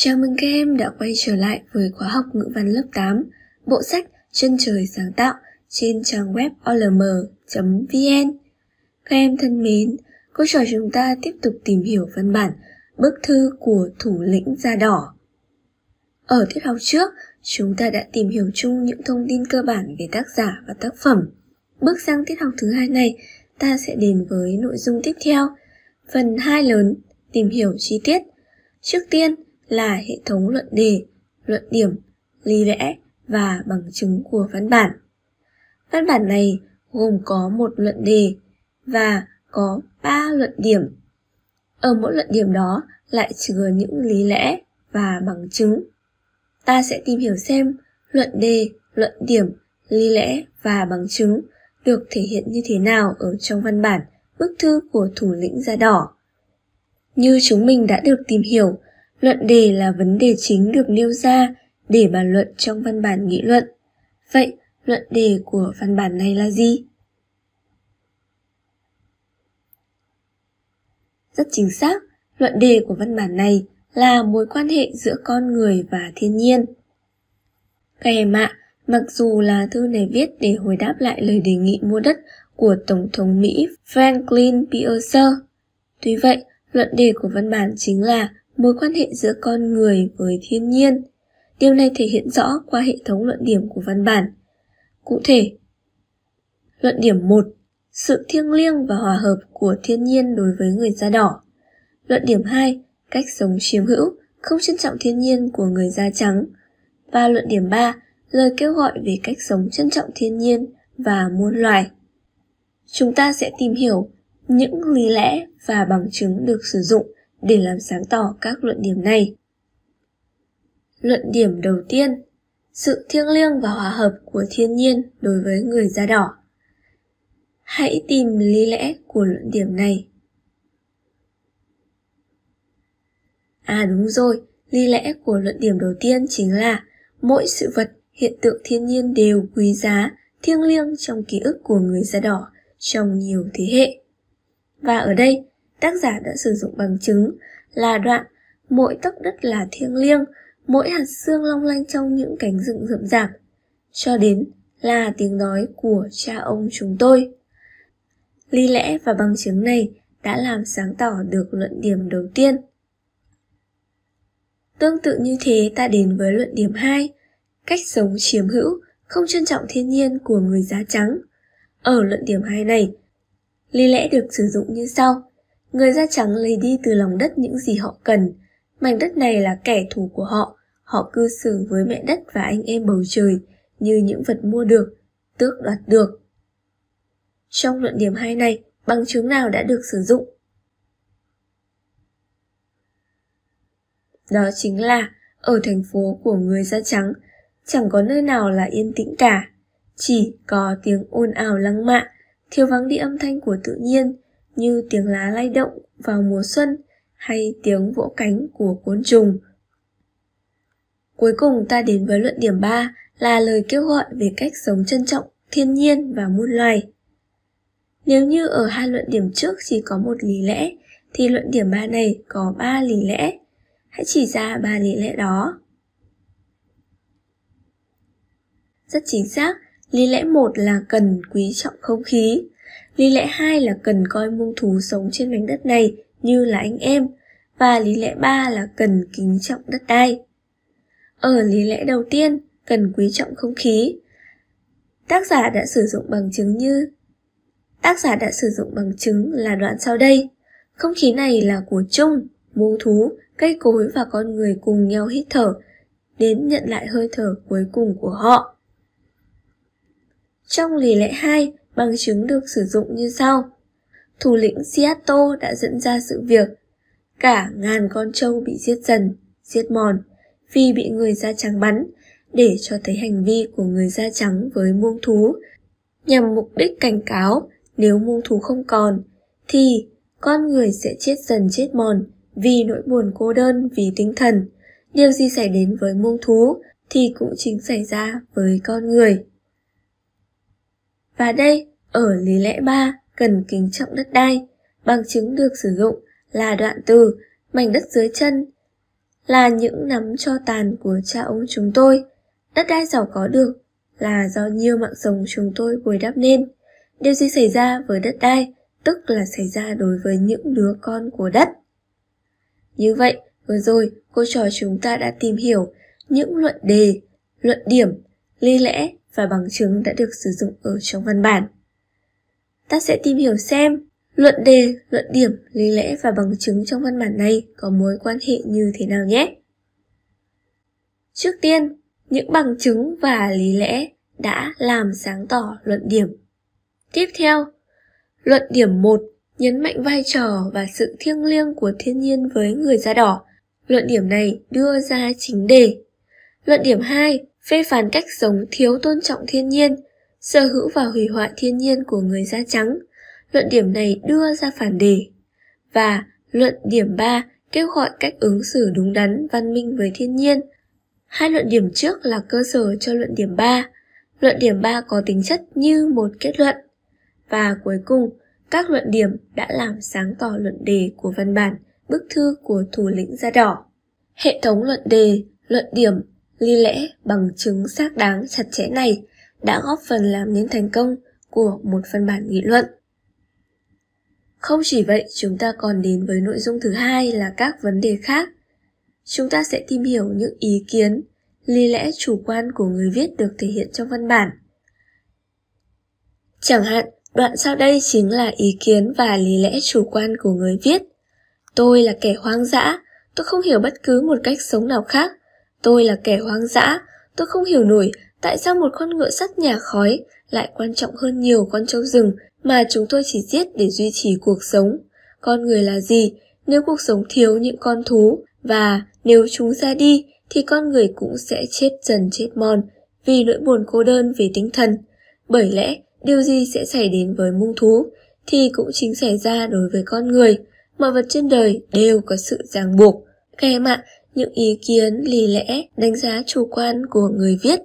Chào mừng các em đã quay trở lại với khóa học ngữ văn lớp 8, bộ sách Chân trời sáng tạo trên trang web olm.vn. Các em thân mến, câu trò chúng ta tiếp tục tìm hiểu văn bản bức thư của thủ lĩnh da đỏ. Ở tiết học trước, chúng ta đã tìm hiểu chung những thông tin cơ bản về tác giả và tác phẩm. Bước sang tiết học thứ hai này, ta sẽ đến với nội dung tiếp theo, phần 2 lớn, tìm hiểu chi tiết. Trước tiên, là hệ thống luận đề, luận điểm, lý lẽ và bằng chứng của văn bản. Văn bản này gồm có một luận đề và có 3 luận điểm. Ở mỗi luận điểm đó lại chứa những lý lẽ và bằng chứng. Ta sẽ tìm hiểu xem luận đề, luận điểm, lý lẽ và bằng chứng được thể hiện như thế nào ở trong văn bản bức thư của thủ lĩnh da đỏ. Như chúng mình đã được tìm hiểu, Luận đề là vấn đề chính được nêu ra để bàn luận trong văn bản nghị luận. Vậy, luận đề của văn bản này là gì? Rất chính xác, luận đề của văn bản này là mối quan hệ giữa con người và thiên nhiên. Các em ạ, mặc dù là thư này viết để hồi đáp lại lời đề nghị mua đất của Tổng thống Mỹ Franklin Pierce. Tuy vậy, luận đề của văn bản chính là mối quan hệ giữa con người với thiên nhiên. Điều này thể hiện rõ qua hệ thống luận điểm của văn bản. Cụ thể, luận điểm 1 sự thiêng liêng và hòa hợp của thiên nhiên đối với người da đỏ. Luận điểm 2 cách sống chiếm hữu, không trân trọng thiên nhiên của người da trắng. Và luận điểm 3 lời kêu gọi về cách sống trân trọng thiên nhiên và muôn loài. Chúng ta sẽ tìm hiểu những lý lẽ và bằng chứng được sử dụng để làm sáng tỏ các luận điểm này. Luận điểm đầu tiên Sự thiêng liêng và hòa hợp của thiên nhiên đối với người da đỏ Hãy tìm lý lẽ của luận điểm này. À đúng rồi, lý lẽ của luận điểm đầu tiên chính là mỗi sự vật, hiện tượng thiên nhiên đều quý giá, thiêng liêng trong ký ức của người da đỏ trong nhiều thế hệ. Và ở đây, tác giả đã sử dụng bằng chứng là đoạn mỗi tấc đất là thiêng liêng, mỗi hạt xương long lanh trong những cánh rừng rậm rạp, cho đến là tiếng nói của cha ông chúng tôi. Lý lẽ và bằng chứng này đã làm sáng tỏ được luận điểm đầu tiên. Tương tự như thế ta đến với luận điểm 2, cách sống chiếm hữu, không trân trọng thiên nhiên của người da trắng. Ở luận điểm 2 này, lý lẽ được sử dụng như sau. Người da trắng lấy đi từ lòng đất những gì họ cần. Mảnh đất này là kẻ thù của họ. Họ cư xử với mẹ đất và anh em bầu trời như những vật mua được, tước đoạt được. Trong luận điểm 2 này, bằng chứng nào đã được sử dụng? Đó chính là ở thành phố của người da trắng, chẳng có nơi nào là yên tĩnh cả. Chỉ có tiếng ồn ào lăng mạ, thiếu vắng đi âm thanh của tự nhiên, như tiếng lá lay động vào mùa xuân hay tiếng vỗ cánh của côn trùng. Cuối cùng ta đến với luận điểm 3 là lời kêu gọi về cách sống trân trọng thiên nhiên và muôn loài. Nếu như ở hai luận điểm trước chỉ có một lý lẽ, thì luận điểm 3 này có 3 lý lẽ. Hãy chỉ ra ba lý lẽ đó. Rất chính xác, lý lẽ một là cần quý trọng không khí. Lý lẽ hai là cần coi muông thú sống trên mảnh đất này như là anh em, và lý lẽ ba là cần kính trọng đất đai. Ở lý lẽ đầu tiên, cần quý trọng không khí. Tác giả đã sử dụng bằng chứng như Tác giả đã sử dụng bằng chứng là đoạn sau đây. Không khí này là của chung, muông thú, cây cối và con người cùng nhau hít thở, đến nhận lại hơi thở cuối cùng của họ. Trong lý lẽ 2, Bằng chứng được sử dụng như sau. Thủ lĩnh Seattle đã dẫn ra sự việc cả ngàn con trâu bị giết dần, giết mòn vì bị người da trắng bắn để cho thấy hành vi của người da trắng với muông thú nhằm mục đích cảnh cáo nếu muông thú không còn thì con người sẽ chết dần chết mòn vì nỗi buồn cô đơn vì tinh thần. Điều gì xảy đến với muông thú thì cũng chính xảy ra với con người. Và đây, ở lý lẽ 3, cần kính trọng đất đai, bằng chứng được sử dụng là đoạn từ mảnh đất dưới chân là những nắm cho tàn của cha ông chúng tôi. Đất đai giàu có được là do nhiều mạng sống chúng tôi bồi đắp nên. Điều gì xảy ra với đất đai, tức là xảy ra đối với những đứa con của đất. Như vậy, vừa rồi cô trò chúng ta đã tìm hiểu những luận đề, luận điểm, lý lẽ và bằng chứng đã được sử dụng ở trong văn bản. Ta sẽ tìm hiểu xem luận đề, luận điểm, lý lẽ và bằng chứng trong văn bản này có mối quan hệ như thế nào nhé. Trước tiên, những bằng chứng và lý lẽ đã làm sáng tỏ luận điểm. Tiếp theo, luận điểm 1 nhấn mạnh vai trò và sự thiêng liêng của thiên nhiên với người da đỏ. Luận điểm này đưa ra chính đề. Luận điểm 2 phê phán cách sống thiếu tôn trọng thiên nhiên, sở hữu và hủy hoại thiên nhiên của người da trắng. Luận điểm này đưa ra phản đề. Và luận điểm 3 kêu gọi cách ứng xử đúng đắn, văn minh với thiên nhiên. Hai luận điểm trước là cơ sở cho luận điểm 3. Luận điểm 3 có tính chất như một kết luận. Và cuối cùng, các luận điểm đã làm sáng tỏ luận đề của văn bản, bức thư của thủ lĩnh da đỏ. Hệ thống luận đề, luận điểm, lý lẽ, bằng chứng xác đáng chặt chẽ này đã góp phần làm nên thành công của một văn bản nghị luận. Không chỉ vậy, chúng ta còn đến với nội dung thứ hai là các vấn đề khác. Chúng ta sẽ tìm hiểu những ý kiến, lý lẽ chủ quan của người viết được thể hiện trong văn bản. Chẳng hạn, đoạn sau đây chính là ý kiến và lý lẽ chủ quan của người viết. Tôi là kẻ hoang dã, tôi không hiểu bất cứ một cách sống nào khác. Tôi là kẻ hoang dã, tôi không hiểu nổi tại sao một con ngựa sắt nhà khói lại quan trọng hơn nhiều con trâu rừng mà chúng tôi chỉ giết để duy trì cuộc sống. Con người là gì nếu cuộc sống thiếu những con thú và nếu chúng ra đi thì con người cũng sẽ chết dần chết mòn vì nỗi buồn cô đơn về tinh thần. Bởi lẽ, điều gì sẽ xảy đến với mung thú thì cũng chính xảy ra đối với con người. Mọi vật trên đời đều có sự ràng buộc. Các em ạ, những ý kiến, lý lẽ, đánh giá chủ quan của người viết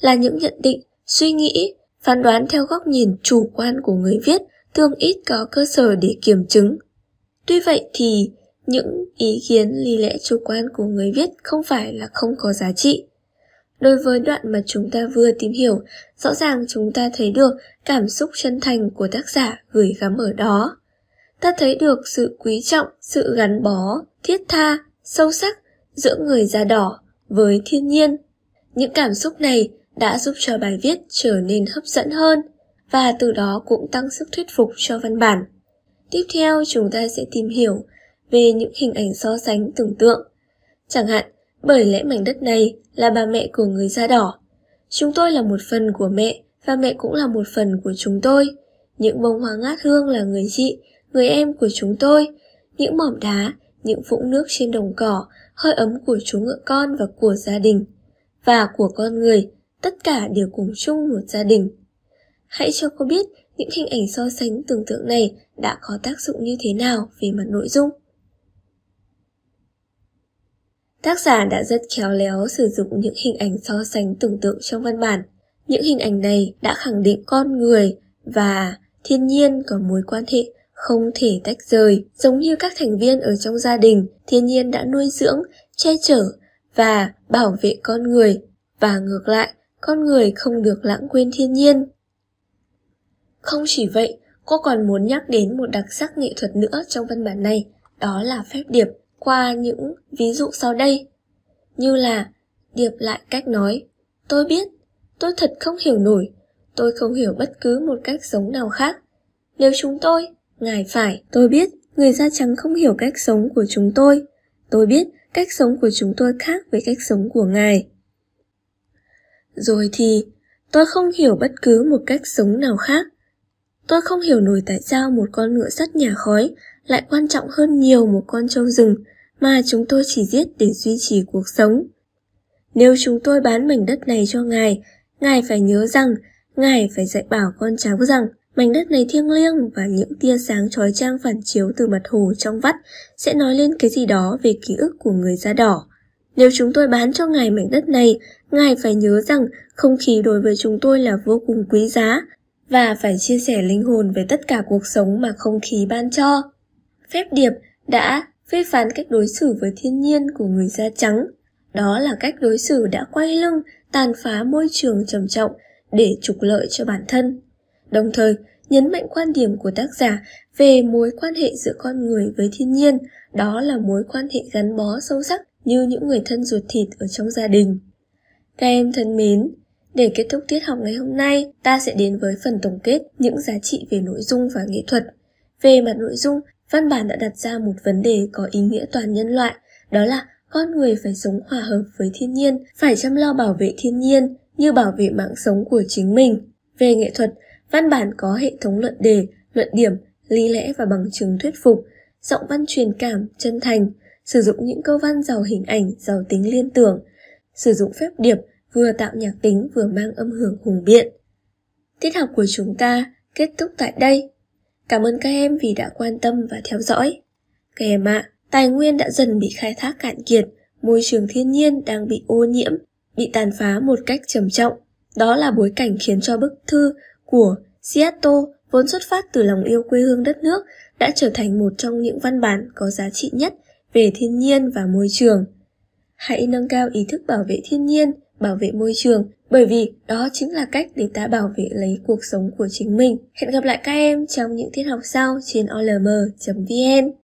là những nhận định, suy nghĩ, phán đoán theo góc nhìn chủ quan của người viết thường ít có cơ sở để kiểm chứng. Tuy vậy thì những ý kiến lý lẽ chủ quan của người viết không phải là không có giá trị. Đối với đoạn mà chúng ta vừa tìm hiểu, rõ ràng chúng ta thấy được cảm xúc chân thành của tác giả gửi gắm ở đó. Ta thấy được sự quý trọng, sự gắn bó, thiết tha, sâu sắc giữa người da đỏ với thiên nhiên. Những cảm xúc này đã giúp cho bài viết trở nên hấp dẫn hơn và từ đó cũng tăng sức thuyết phục cho văn bản. Tiếp theo chúng ta sẽ tìm hiểu về những hình ảnh so sánh tưởng tượng. Chẳng hạn, bởi lẽ mảnh đất này là bà mẹ của người da đỏ. Chúng tôi là một phần của mẹ và mẹ cũng là một phần của chúng tôi. Những bông hoa ngát hương là người chị, người em của chúng tôi. Những mỏm đá, những vũng nước trên đồng cỏ, hơi ấm của chú ngựa con và của gia đình. Và của con người, tất cả đều cùng chung một gia đình. Hãy cho cô biết những hình ảnh so sánh tưởng tượng này đã có tác dụng như thế nào về mặt nội dung. Tác giả đã rất khéo léo sử dụng những hình ảnh so sánh tưởng tượng trong văn bản. Những hình ảnh này đã khẳng định con người và thiên nhiên có mối quan hệ không thể tách rời, giống như các thành viên ở trong gia đình, thiên nhiên đã nuôi dưỡng, che chở và bảo vệ con người, và ngược lại, con người không được lãng quên thiên nhiên. Không chỉ vậy, cô còn muốn nhắc đến một đặc sắc nghệ thuật nữa trong văn bản này, đó là phép điệp qua những ví dụ sau đây. Như là điệp lại cách nói, tôi biết, tôi thật không hiểu nổi, tôi không hiểu bất cứ một cách sống nào khác. Nếu chúng tôi, ngài phải, tôi biết, người da trắng không hiểu cách sống của chúng tôi. Tôi biết cách sống của chúng tôi khác với cách sống của ngài. Rồi thì, tôi không hiểu bất cứ một cách sống nào khác. Tôi không hiểu nổi tại sao một con ngựa sắt nhà khói lại quan trọng hơn nhiều một con trâu rừng mà chúng tôi chỉ giết để duy trì cuộc sống. Nếu chúng tôi bán mảnh đất này cho ngài, ngài phải nhớ rằng, ngài phải dạy bảo con cháu rằng mảnh đất này thiêng liêng và những tia sáng trói trang phản chiếu từ mặt hồ trong vắt sẽ nói lên cái gì đó về ký ức của người da đỏ. Nếu chúng tôi bán cho ngài mảnh đất này, ngài phải nhớ rằng không khí đối với chúng tôi là vô cùng quý giá và phải chia sẻ linh hồn về tất cả cuộc sống mà không khí ban cho. Phép điệp đã phê phán cách đối xử với thiên nhiên của người da trắng. Đó là cách đối xử đã quay lưng, tàn phá môi trường trầm trọng để trục lợi cho bản thân. Đồng thời, nhấn mạnh quan điểm của tác giả về mối quan hệ giữa con người với thiên nhiên, đó là mối quan hệ gắn bó sâu sắc như những người thân ruột thịt ở trong gia đình. Các em thân mến, để kết thúc tiết học ngày hôm nay, ta sẽ đến với phần tổng kết những giá trị về nội dung và nghệ thuật. Về mặt nội dung, văn bản đã đặt ra một vấn đề có ý nghĩa toàn nhân loại, đó là con người phải sống hòa hợp với thiên nhiên, phải chăm lo bảo vệ thiên nhiên như bảo vệ mạng sống của chính mình. Về nghệ thuật, văn bản có hệ thống luận đề, luận điểm, lý lẽ và bằng chứng thuyết phục, giọng văn truyền cảm, chân thành, sử dụng những câu văn giàu hình ảnh, giàu tính liên tưởng, sử dụng phép điệp vừa tạo nhạc tính vừa mang âm hưởng hùng biện. Tiết học của chúng ta kết thúc tại đây. Cảm ơn các em vì đã quan tâm và theo dõi. Các em ạ, à, tài nguyên đã dần bị khai thác cạn kiệt, môi trường thiên nhiên đang bị ô nhiễm, bị tàn phá một cách trầm trọng. Đó là bối cảnh khiến cho bức thư của Seattle vốn xuất phát từ lòng yêu quê hương đất nước đã trở thành một trong những văn bản có giá trị nhất về thiên nhiên và môi trường. Hãy nâng cao ý thức bảo vệ thiên nhiên, bảo vệ môi trường, bởi vì đó chính là cách để ta bảo vệ lấy cuộc sống của chính mình. Hẹn gặp lại các em trong những tiết học sau trên olm.vn.